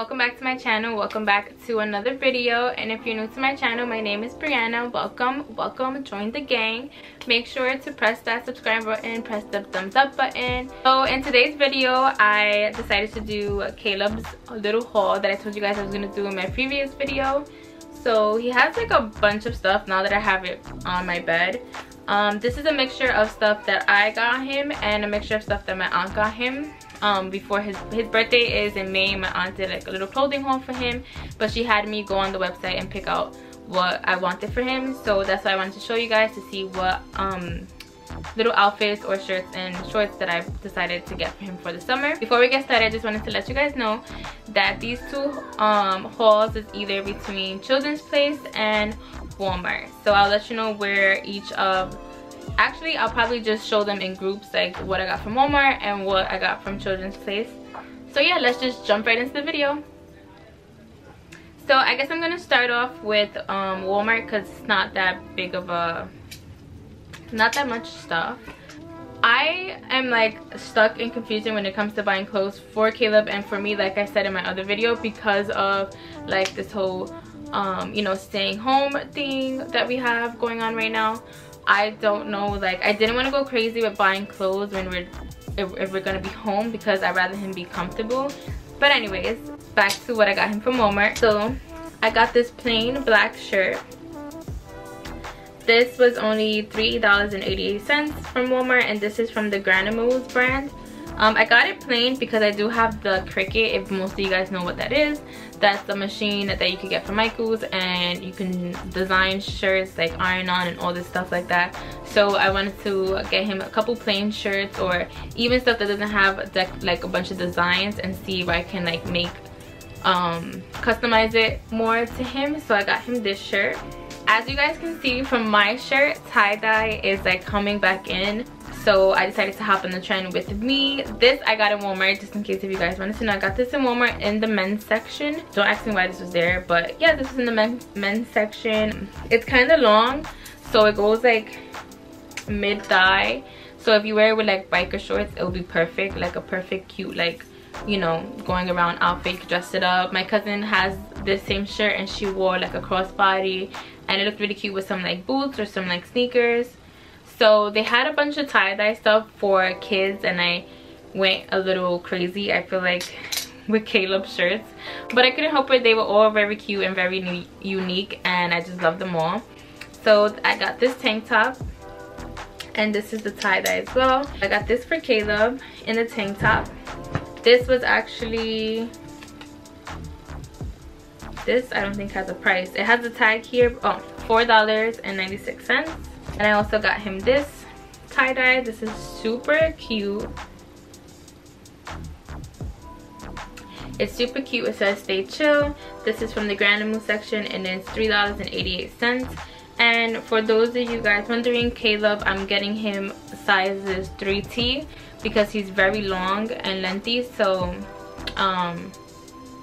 welcome back to my channel. Welcome back to another video. And if you're new to my channel my name is brianna. Welcome welcome. Join the gang. Make sure to press that subscribe button press the thumbs up button. So in today's video i decided to do caleb's little haul that i told you guys i was going to do in my previous video. So he has like a bunch of stuff now that i have it on my bed. Um, this is a mixture of stuff that i got him and a mixture of stuff that my aunt got him um, before his his birthday is in May. My aunt did like a little clothing haul for him, but she had me go on the website and pick out what I wanted for him. So that's why I wanted to show you guys to see what um, little outfits or shirts and shorts that I've decided to get for him for the summer. Before we get started, I just wanted to let you guys know that these two um, hauls is either between Children's Place and Walmart. So I'll let you know where each of actually i'll probably just show them in groups like what i got from walmart and what i got from children's place. So yeah let's just jump right into the video. So i guess i'm gonna start off with um, walmart because it's not that big of a not that much stuff. I am like stuck in confusion when it comes to buying clothes for Caleb and for me like I said in my other video because of like this whole um, you know staying home thing that we have going on right now I don't know like I didn't want to go crazy with buying clothes when we're if, if we're gonna be home because I'd rather him be comfortable. But anyways back to what I got him from Walmart. So I got this plain black shirt. This was only $3.88 from Walmart and this is from the Granimals brand um, I got it plain because I do have the Cricut if most of you guys know what that is. That's the machine that you can get from Michaels and you can design shirts like iron on and all this stuff like that. So I wanted to get him a couple plain shirts or even stuff that doesn't have like a bunch of designs and see if I can like make um customize it more to him. So I got him this shirt. As you guys can see from my shirt tie-dye is like coming back in so I decided to hop on the trend with me. This I got in Walmart, just in case if you guys wanted to know. I got this in Walmart in the men's section. Don't ask me why this was there, but yeah, this is in the men men's section. It's kind of long, so it goes like mid-thigh. So if you wear it with like biker shorts, it'll be perfect, like a perfect cute like you know going around outfit dress it up my cousin has this same shirt and she wore like a crossbody and it looked really cute with some like boots or some like sneakers so they had a bunch of tie-dye stuff for kids and i went a little crazy i feel like with caleb's shirts. But i couldn't help it. They were all very cute and very unique and i just love them all. So i got this tank top and this is the tie-dye as well. I got this for caleb in the tank top. This was actually this i don't think has a price. It has a tag here oh four dollars and 96 cents and I also got him this tie-dye. This is super cute. It's super cute. It says stay chill. This is from the Granimals section and it's $3.88. And for those of you guys wondering, Caleb, I'm getting him sizes 3T because he's very long and lengthy. So um,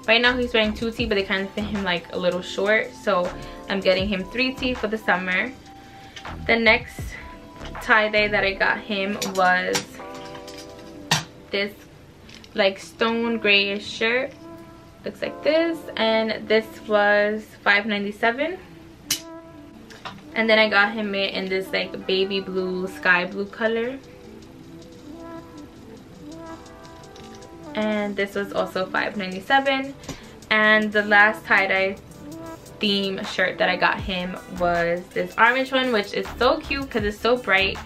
right now he's wearing 2T but they kind of fit him like a little short. So I'm getting him 3T for the summer the next tie-dye that I got him was this like stone grayish shirt. Looks like this. And this was 5.97 and then I got him it in this like baby blue sky blue color. And this was also 5.97 and the last tie-dye theme shirt that I got him was this orange one which is so cute because it's so bright.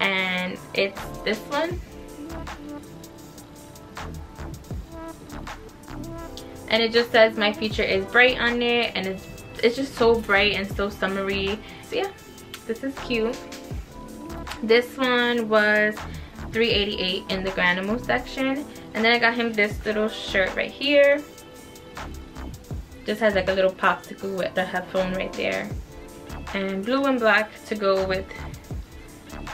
And it's this one. And it just says my future is bright on it and it's it's just so bright and so summery. So yeah this is cute. This one was 388 in the Granimals section. And then I got him this little shirt right here just has like a little popsicle with the headphone right there. And blue and black to go with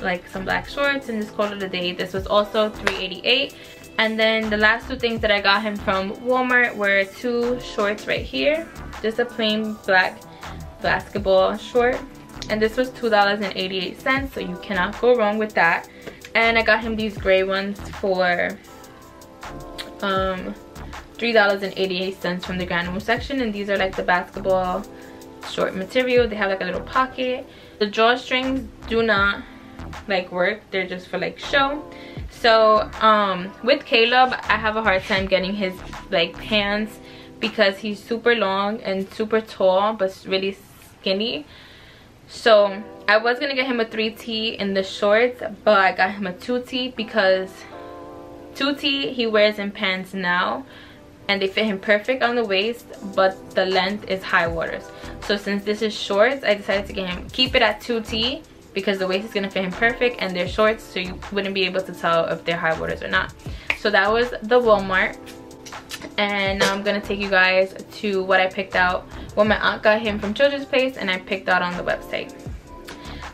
like some black shorts and just call it a day. This was also 388 and then the last two things that i got him from walmart were two shorts right here. Just a plain black basketball short. And this was two dollars and 88 cents so you cannot go wrong with that. And i got him these gray ones for um $3.88 from the Grand section and these are like the basketball short material. They have like a little pocket. The drawstrings do not like work. They're just for like show. So um, with Caleb, I have a hard time getting his like pants because he's super long and super tall but really skinny. So I was gonna get him a 3T in the shorts, but I got him a 2T because 2T he wears in pants now and they fit him perfect on the waist but the length is high waters. So since this is shorts i decided to get him keep it at 2t because the waist is going to fit him perfect and they're shorts so you wouldn't be able to tell if they're high waters or not. So that was the walmart and now i'm going to take you guys to what i picked out. When my aunt got him from children's place and i picked out on the website.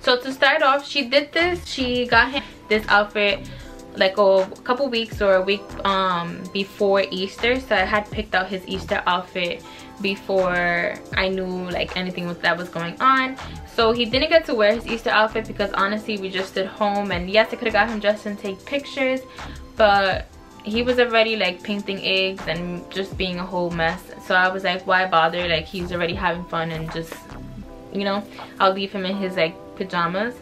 So to start off she did this. She got him this outfit like a couple weeks or a week um before easter. So i had picked out his easter outfit before i knew like anything was, that was going on. So he didn't get to wear his easter outfit because honestly we just stood home. And yes i could have got him dressed and take pictures but he was already like painting eggs and just being a whole mess. So i was like why bother? Like he's already having fun and just you know i'll leave him in his like pajamas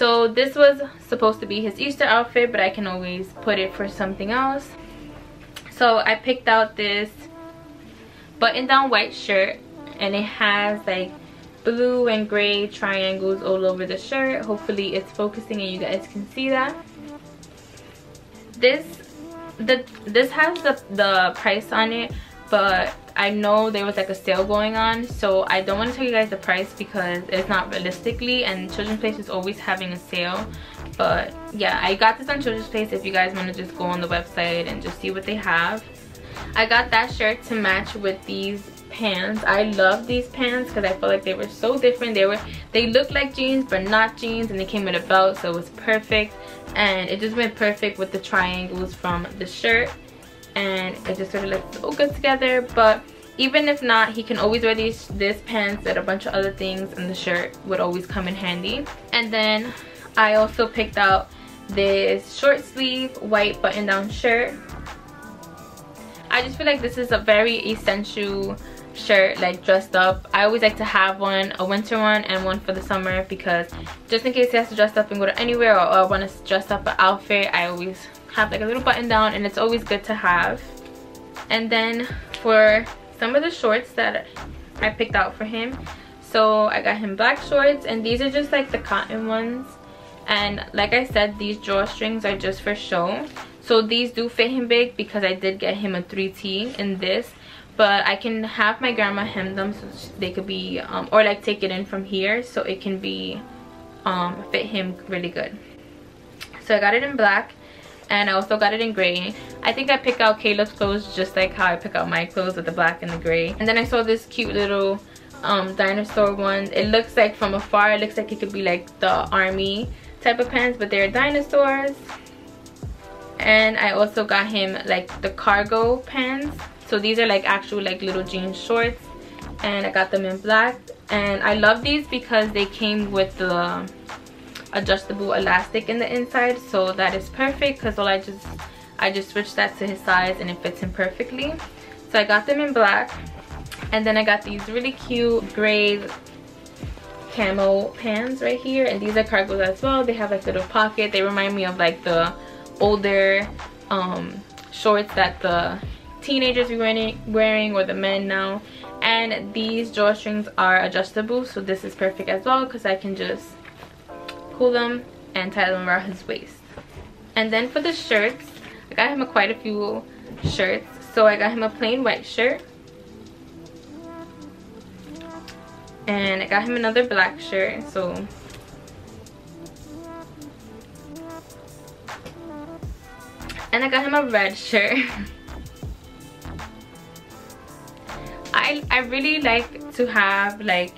so this was supposed to be his Easter outfit, but I can always put it for something else. So I picked out this button down white shirt and it has like blue and gray triangles all over the shirt. Hopefully it's focusing and you guys can see that. This the this has the the price on it but I know there was like a sale going on so I don't want to tell you guys the price because it's not realistically and Children's Place is always having a sale. But yeah I got this on Children's Place if you guys want to just go on the website and just see what they have. I got that shirt to match with these pants. I love these pants because I felt like they were so different. They were they looked like jeans but not jeans and they came with a belt so it was perfect. And it just went perfect with the triangles from the shirt and it just sort of looks so good together. But even if not he can always wear these this pants and a bunch of other things and the shirt would always come in handy. And then i also picked out this short sleeve white button down shirt. I just feel like this is a very essential shirt like dressed up. I always like to have one a winter one and one for the summer because just in case he has to dress up and go to anywhere or, or want to dress up an outfit i always have like a little button down and it's always good to have. And then for some of the shorts that i picked out for him so i got him black shorts and these are just like the cotton ones. And like i said these drawstrings are just for show. So these do fit him big because i did get him a 3t in this. But i can have my grandma hem them so they could be um, or like take it in from here so it can be um, fit him really good. So i got it in black and I also got it in gray. I think I pick out Caleb's clothes just like how I pick out my clothes with the black and the gray. And then I saw this cute little um, dinosaur one. It looks like from afar, it looks like it could be like the army type of pants, but they're dinosaurs. And I also got him like the cargo pants. So these are like actual like little jean shorts. And I got them in black. And I love these because they came with the adjustable elastic in the inside so that is perfect because all I just I just switched that to his size and it fits him perfectly. So I got them in black and then I got these really cute gray camo pants right here and these are cargos as well. They have like little pocket. They remind me of like the older um shorts that the teenagers be wearing wearing or the men now. And these drawstrings are adjustable so this is perfect as well because I can just pull them and tie them around his waist. And then for the shirts, I got him a, quite a few shirts. So I got him a plain white shirt. And I got him another black shirt. So and I got him a red shirt. I I really like to have like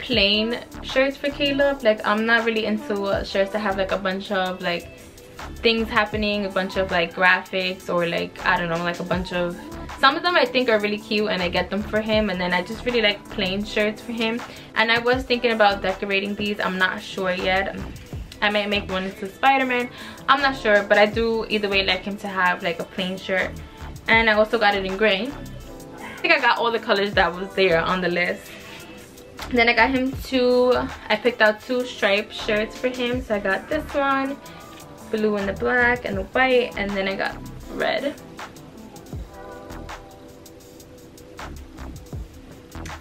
plain shirts for Caleb. Like I'm not really into shirts that have like a bunch of like things happening, a bunch of like graphics or like I don't know, like a bunch of some of them I think are really cute and I get them for him and then I just really like plain shirts for him and I was thinking about decorating these I'm not sure yet I might make one into Spider-Man I'm not sure but I do either way like him to have like a plain shirt and I also got it in gray. I think I got all the colors that was there on the list. Then I got him two, I picked out two striped shirts for him. So I got this one, blue and the black and the white, and then I got red.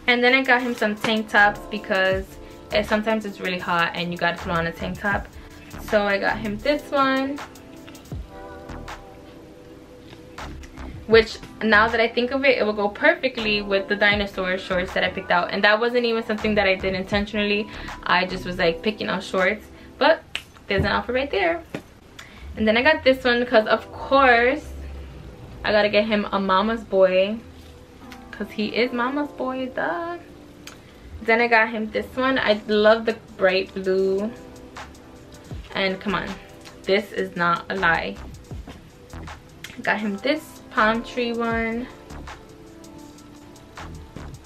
And then I got him some tank tops because it, sometimes it's really hot and you gotta throw on a tank top. So I got him this one which now that I think of it, it will go perfectly with the dinosaur shorts that I picked out. And that wasn't even something that I did intentionally. I just was like picking out shorts. But there's an outfit right there. And then I got this one because of course I gotta get him a mama's boy. Cause he is mama's boy, duh. Then I got him this one. I love the bright blue. And come on, this is not a lie. Got him this palm tree one.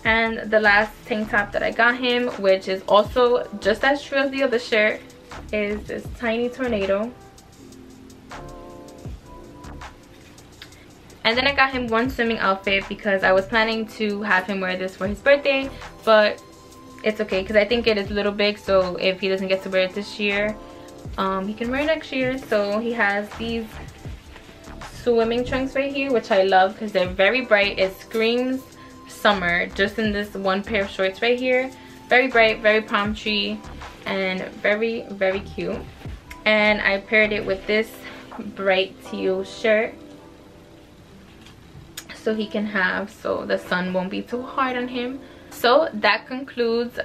And the last tank top that I got him which is also just as true as the other shirt is this tiny tornado. And then I got him one swimming outfit because I was planning to have him wear this for his birthday but it's okay because I think it is a little big so if he doesn't get to wear it this year um, he can wear it next year. So he has these swimming trunks right here which i love because they're very bright. It screams summer just in this one pair of shorts right here. Very bright very palm tree and very very cute. And i paired it with this bright teal shirt so he can have so the sun won't be too hard on him. So that concludes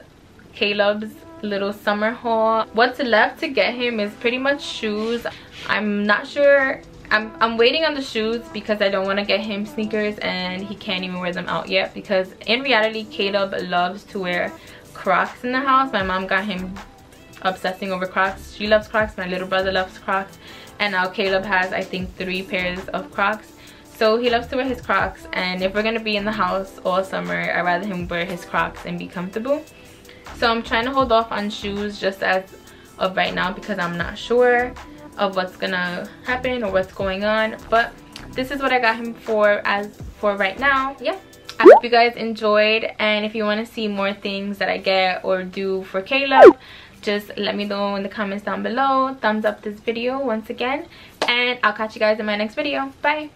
caleb's little summer haul. What's left to get him is pretty much shoes. I'm not sure I'm, I'm waiting on the shoes because I don't want to get him sneakers and he can't even wear them out yet because in reality Caleb loves to wear Crocs in the house. My mom got him obsessing over Crocs. She loves Crocs. My little brother loves Crocs. And now Caleb has I think three pairs of Crocs. So he loves to wear his Crocs and if we're going to be in the house all summer I'd rather him wear his Crocs and be comfortable. So I'm trying to hold off on shoes just as of right now because I'm not sure of what's gonna happen or what's going on but this is what i got him for as for right now. Yeah. I hope you guys enjoyed and if you want to see more things that I get or do for Caleb just let me know in the comments down below. Thumbs up this video once again and I'll catch you guys in my next video. Bye